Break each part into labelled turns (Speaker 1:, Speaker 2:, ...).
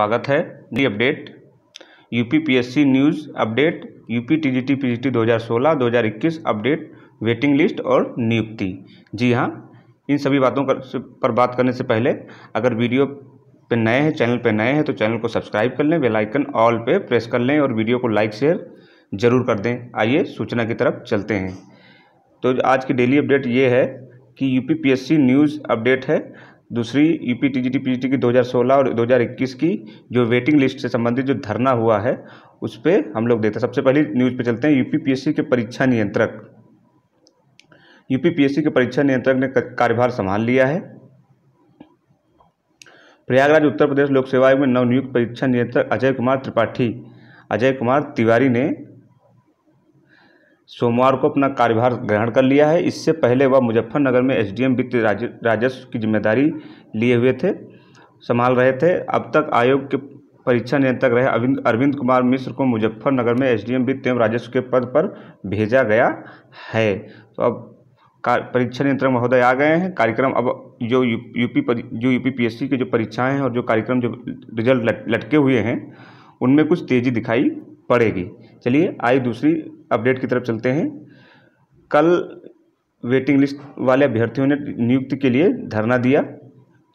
Speaker 1: स्वागत है। नई update. UP PSC news update. UP TGT PGT 2016 2021 update. Waiting list और नियुक्ति। जी हाँ इन सभी बातों पर बात करने से पहले, अगर वीडियो पे नए हैं, चैनल पे नए हैं तो चैनल को सब्सक्राइब कर लें आइकन ऑल पे प्रेस कर लें और वीडियो को लाइक, शेयर ज़रूर कर दें। आइए सूचना की तरफ़ चलते हैं। तो आज की डेली अपडेट ये है कि पीएससी न्यूज़ अपडेट है। दूसरी यूपी टीजीटी पीजीटी की 2016 और 2021 की जो वेटिंग लिस्ट से संबंधित जो धरना हुआ है, उस पर हम लोग देते हैं। सबसे पहले न्यूज़ पे चलते हैं। यूपी पीएससी के परीक्षा नियंत्रक। यूपी पीएससी के परीक्षा नियंत्रक ने कार्यभार संभाल लिया है। प्रयागराज, उत्तर प्रदेश लोक सेवा आयोग में नवनियुक्त परीक्षा नियंत्रक अजय कुमार त्रिपाठी। अजय कुमार तिवारी ने सोमवार को अपना कार्यभार ग्रहण कर लिया है। इससे पहले वह मुजफ्फरनगर में एसडीएम वित्त राजस्व की ज़िम्मेदारी लिए हुए थे संभाल रहे थे। अब तक आयोग के परीक्षा नियंत्रक रहे अरविंद कुमार मिश्र को मुजफ्फरनगर में एसडीएम वित्त एवं राजस्व के पद पर भेजा गया है। तो अब परीक्षा नियंत्रक महोदय आ गए हैं। कार्यक्रम अब जो यूपी जो यूपी पीएससी के जो परीक्षाएँ हैं और जो कार्यक्रम जो रिज़ल्ट लट, लटके हुए हैं उनमें कुछ तेज़ी दिखाई पड़ेगी। चलिए आई दूसरी अपडेट की तरफ़ चलते हैं। कल वेटिंग लिस्ट वाले अभ्यर्थियों ने नियुक्ति के लिए धरना दिया।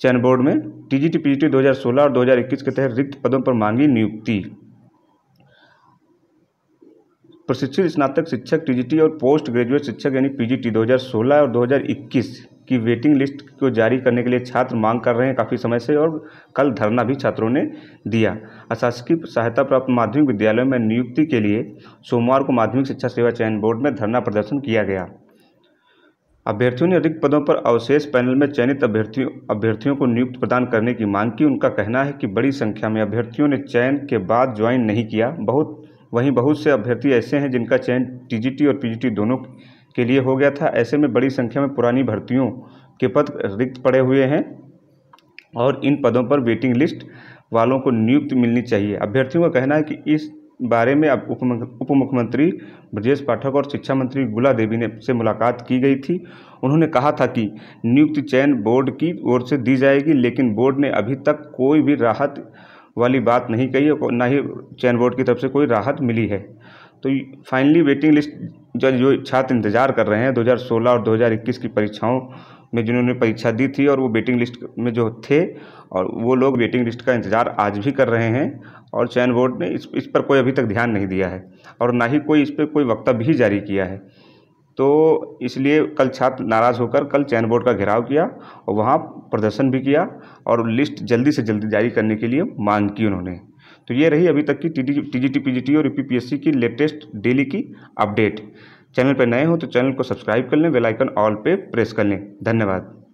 Speaker 1: चयन बोर्ड में टीजीटी पीजीटी 2016 और 2021 के तहत रिक्त पदों पर मांगी नियुक्ति। प्रशिक्षित स्नातक शिक्षक टीजीटी और पोस्ट ग्रेजुएट शिक्षक यानी पीजीटी 2016 और 2021 की वेटिंग लिस्ट को जारी करने के लिए छात्र मांग कर रहे हैं काफ़ी समय से और कल धरना भी छात्रों ने दिया। अशासकीय सहायता प्राप्त माध्यमिक विद्यालयों में नियुक्ति के लिए सोमवार को माध्यमिक शिक्षा सेवा चयन बोर्ड में धरना प्रदर्शन किया गया। अभ्यर्थियों ने अधिक पदों पर अवशेष पैनल में चयनित अभ्यर्थियों अभ्यर्थियों को नियुक्त प्रदान करने की मांग की। उनका कहना है कि बड़ी संख्या में अभ्यर्थियों ने चयन के बाद ज्वाइन नहीं किया। बहुत, वहीं बहुत से अभ्यर्थी ऐसे हैं जिनका चयन टीजीटी और पीजीटी दोनों के लिए हो गया था। ऐसे में बड़ी संख्या में पुरानी भर्तियों के पद रिक्त पड़े हुए हैं और इन पदों पर वेटिंग लिस्ट वालों को नियुक्ति मिलनी चाहिए। अभ्यर्थियों का कहना है कि इस बारे में अब उप मुख्यमंत्री ब्रजेश पाठक और शिक्षा मंत्री गुला देवी ने से मुलाकात की गई थी। उन्होंने कहा था कि नियुक्ति चयन बोर्ड की ओर से दी जाएगी, लेकिन बोर्ड ने अभी तक कोई भी राहत वाली बात नहीं कही है ना ही चयन बोर्ड की तरफ़ से कोई राहत मिली है। तो फाइनली वेटिंग लिस्ट जो जो छात्र इंतज़ार कर रहे हैं 2016 और 2021 की परीक्षाओं में जिन्होंने परीक्षा दी थी और वो वेटिंग लिस्ट में जो थे और वो लोग वेटिंग लिस्ट का इंतज़ार आज भी कर रहे हैं और चयन बोर्ड ने इस इस पर कोई अभी तक ध्यान नहीं दिया है और ना ही कोई इस पर कोई वक्तव्य भी जारी किया है। तो इसलिए कल छात्र नाराज़ होकर कल चयन बोर्ड का घेराव किया और वहाँ प्रदर्शन भी किया और लिस्ट जल्दी से जल्दी जारी करने के लिए मांग की उन्होंने। तो ये रही अभी तक की टी टी टी और यू की लेटेस्ट डेली की अपडेट चैनल पर नए हो तो चैनल को सब्सक्राइब कर लें बेलाइकन ऑल पर प्रेस कर लें। धन्यवाद।